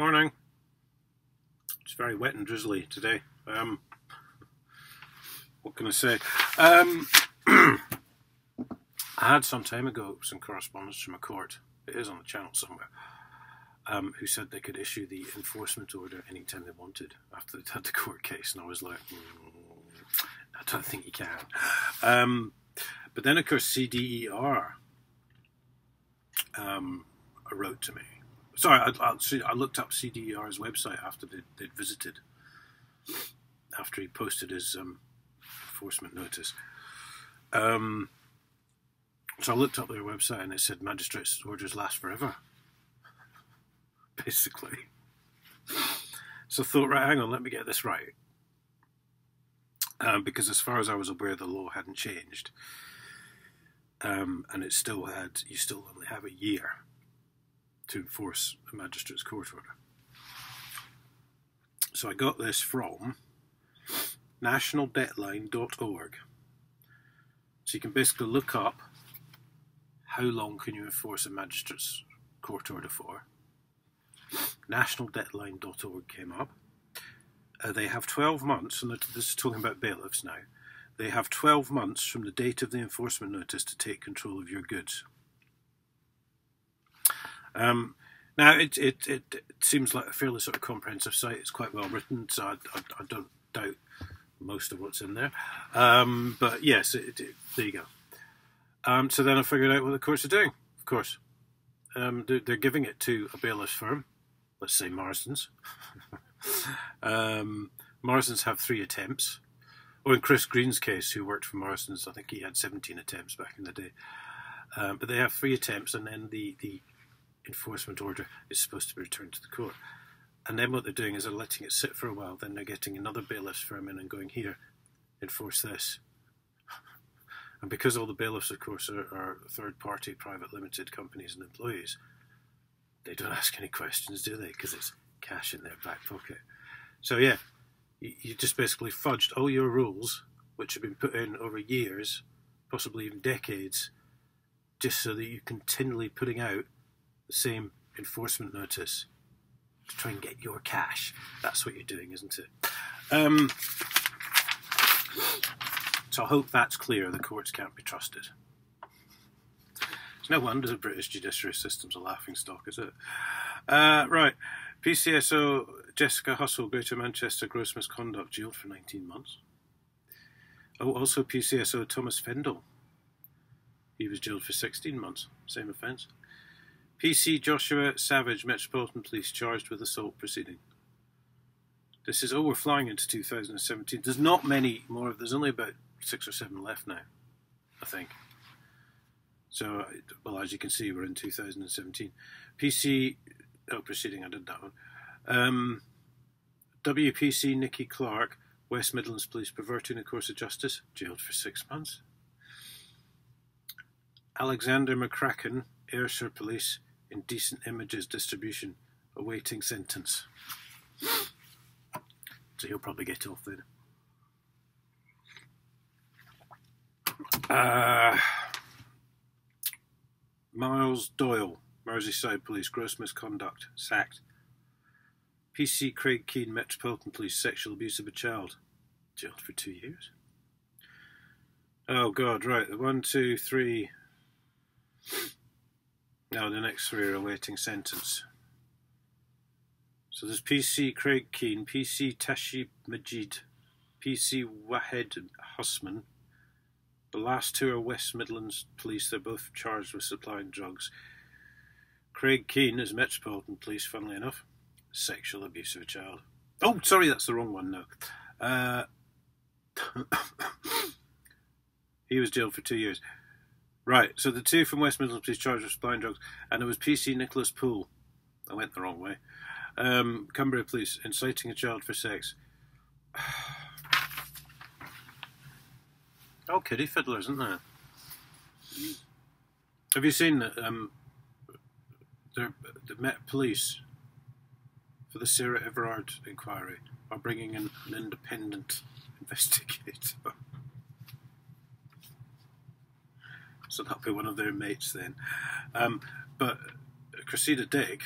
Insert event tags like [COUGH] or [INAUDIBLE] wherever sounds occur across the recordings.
Morning. It's very wet and drizzly today. Um, what can I say? Um, [CLEARS THROAT] I had some time ago some correspondence from a court, it is on the channel somewhere, um, who said they could issue the enforcement order anytime they wanted after they'd had the court case. And I was like, mm, I don't think you can. Um, but then, of course, CDER um, wrote to me Sorry, I, I, I looked up CDER's website after they'd, they'd visited, after he posted his um, enforcement notice. Um, so I looked up their website and it said magistrates' orders last forever, [LAUGHS] basically. So I thought, right, hang on, let me get this right. Um, because as far as I was aware, the law hadn't changed. Um, and it still had, you still only have a year to enforce a magistrate's court order. So I got this from nationaldebtline.org. So you can basically look up how long can you enforce a magistrate's court order for. Nationaldebtline.org came up. Uh, they have 12 months, and this is talking about bailiffs now. They have 12 months from the date of the enforcement notice to take control of your goods. Um, now, it, it, it, it, seems like a fairly sort of comprehensive site. It's quite well written, so I, I, I don't doubt most of what's in there. Um, but yes, it, there you go. Um, so then I figured out what the courts are doing, of course. Um, they're, they're, giving it to a bailiff firm, let's say Marston's. [LAUGHS] Um, Marston's have three attempts. Or in Chris Green's case, who worked for Marston's, I think he had 17 attempts back in the day. Um, but they have three attempts, and then the, the enforcement order is supposed to be returned to the court. And then what they're doing is they're letting it sit for a while, then they're getting another bailiffs firm in and going, here, enforce this. And because all the bailiffs, of course, are, are third party, private, limited companies and employees, they don't [LAUGHS] ask any questions, do they? Because it's cash in their back pocket. So, yeah, you, you just basically fudged all your rules, which have been put in over years, possibly even decades, just so that you're continually putting out the same enforcement notice to try and get your cash. That's what you're doing, isn't it? Um, so I hope that's clear. The courts can't be trusted. It's no wonder the British judiciary system's a laughing stock, is it? Uh, right. PCSO Jessica Hustle, Greater Manchester, gross misconduct, jailed for 19 months. Oh, also PCSO Thomas Fendall. He was jailed for 16 months, same offence. PC Joshua Savage, Metropolitan Police, charged with assault proceeding. This is, oh, we're flying into 2017. There's not many more, there's only about six or seven left now, I think. So, well, as you can see, we're in 2017. PC, oh, proceeding, I did that one. Um, WPC Nikki Clark, West Midlands Police, perverting the course of justice, jailed for six months. Alexander McCracken, Ayrshire Police, indecent images distribution, awaiting sentence. So he'll probably get off then. Uh, Miles Doyle, Merseyside Police, gross misconduct, sacked. PC Craig Keane, Metropolitan Police, sexual abuse of a child, jailed for two years. Oh God, right, the one, two, three, now the next three are awaiting sentence. So there's PC Craig Keane, PC Tashi Majid, PC Wahed Husman. The last two are West Midlands Police. They're both charged with supplying drugs. Craig Keane is Metropolitan Police, funnily enough. Sexual abuse of a child. Oh, sorry, that's the wrong one now. Uh, [COUGHS] he was jailed for two years. Right, so the two from West Midlands Police charged with supplying drugs, and it was PC Nicholas Poole. I went the wrong way. Um, Cumbria Police inciting a child for sex. [SIGHS] oh, kiddie fiddlers, isn't there? Have you seen that? Um, the Met Police for the Sarah Everard inquiry are bringing in an independent [LAUGHS] investigator. So that'll be one of their mates then. Um, but Cressida Dick,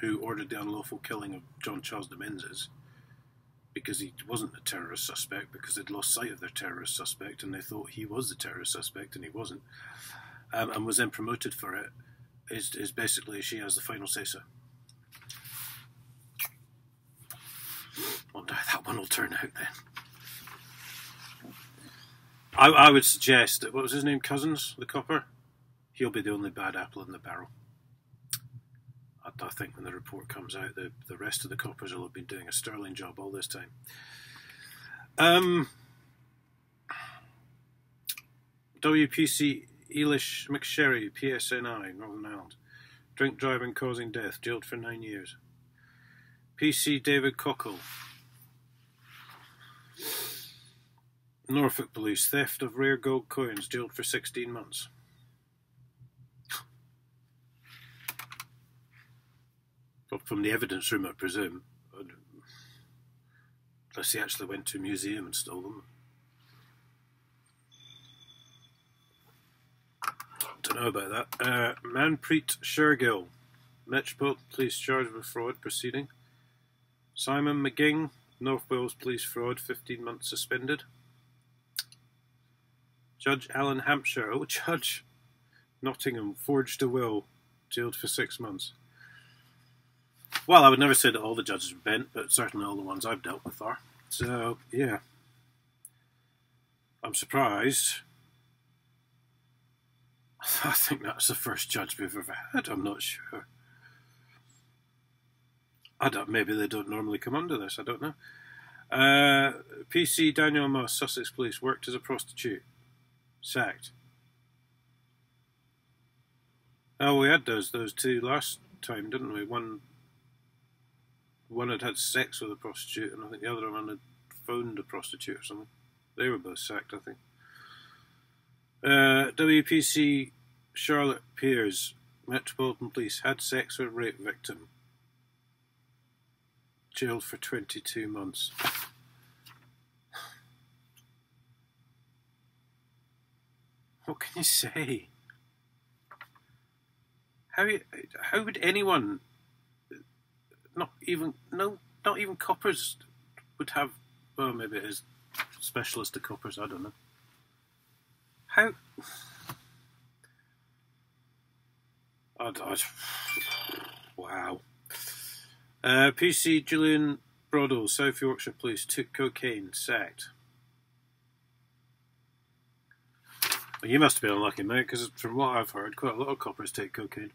who ordered the unlawful killing of John Charles de Menezes because he wasn't a terrorist suspect because they'd lost sight of their terrorist suspect and they thought he was the terrorist suspect and he wasn't, um, and was then promoted for it. Is, is basically she has the final say so. Wonder how that one will turn out then. I, I would suggest that what was his name, Couzens, the copper. He'll be the only bad apple in the barrel. I, I think when the report comes out, the the rest of the coppers will have been doing a sterling job all this time. Um, WPC Elish McSherry, PSNI, Northern Ireland. Drink driving causing death, jailed for nine years. PC David Cockle, Norfolk Police, theft of rare gold coins, jailed for 16 months. Well, from the evidence room, I presume. Unless he actually went to a museum and stole them. Don't know about that. Uh, Manpreet Shergill, Metropolitan Police charged with fraud proceeding. Simon McGing, North Wales Police fraud, 15 months suspended. Judge Alan Hampshire, oh, [LAUGHS] Judge Nottingham, forged a will, jailed for six months. Well, I would never say that all the judges are bent, but certainly all the ones I've dealt with are. So, yeah. I'm surprised. [LAUGHS] I think that's the first judge we've ever had. I'm not sure. I don't. Maybe they don't normally come under this. I don't know. Uh, PC Daniel Moss, Sussex Police, worked as a prostitute, sacked. Oh, we had those those two last time, didn't we? One one had had sex with a prostitute, and I think the other one had phoned a prostitute or something. They were both sacked, I think. Uh, WPC Charlotte Piers, Metropolitan Police, had sex with rape victim. Jailed for 22 months. What can you say? How how would anyone not even no, not even coppers would have. Well, maybe it is specialist to coppers. I don't know. How? I'd, I'd, wow. Uh, PC Julian Broddle, South Yorkshire Police, took cocaine, sacked. Well, you must have been unlucky, mate, because from what I've heard, quite a lot of coppers take cocaine.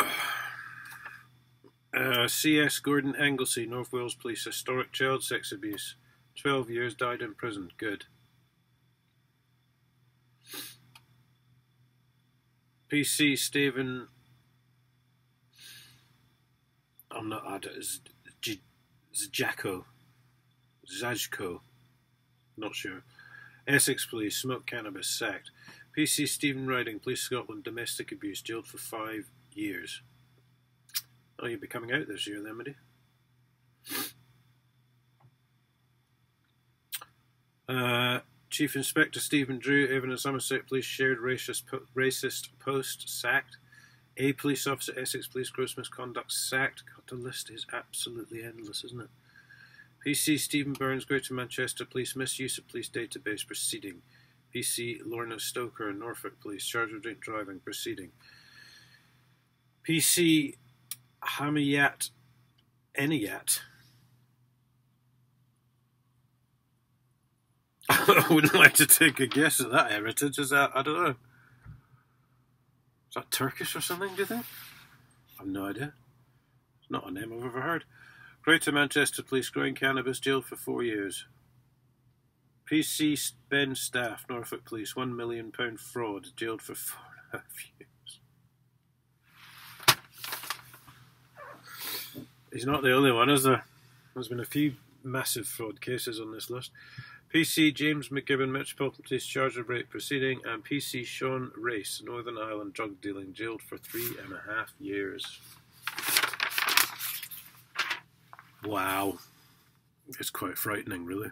[SIGHS] Uh, C.S. Gordon Anglesea, North Wales Police, historic child sex abuse. 12 years, died in prison. Good. PC Stephen. I'm not. Don't, Zajko. Not sure. Essex Police, smoke cannabis, sacked. PC Stephen Riding, Police Scotland, domestic abuse, jailed for five years. Oh, you'll be coming out this year then, Mitty. Uh, Chief Inspector Stephen Drew, Avon and Somerset Police shared racist, po- racist post, sacked. A police officer, Essex Police, gross misconduct, sacked. God, the list is absolutely endless, isn't it? PC Stephen Burns, Greater Manchester Police, misuse of police database proceeding. PC Lorna Stoker, Norfolk Police, charged with drink driving proceeding. PC Hamiyat Eniyat. [LAUGHS] I wouldn't like to take a guess at that heritage. Is that, I don't know. Is that Turkish or something, do you think? I have no idea. It's not a name I've ever heard. Greater Manchester Police growing cannabis jailed for four years. PC Ben Staff, Norfolk Police, £1 million fraud, jailed for four and a half years. He's not the only one, is there? There's been a few massive fraud cases on this list. PC James McGibbon, Metropolitan Police charged with rape proceeding, and PC Sean Race, Northern Ireland drug dealing, jailed for three and a half years. Wow. It's quite frightening, really.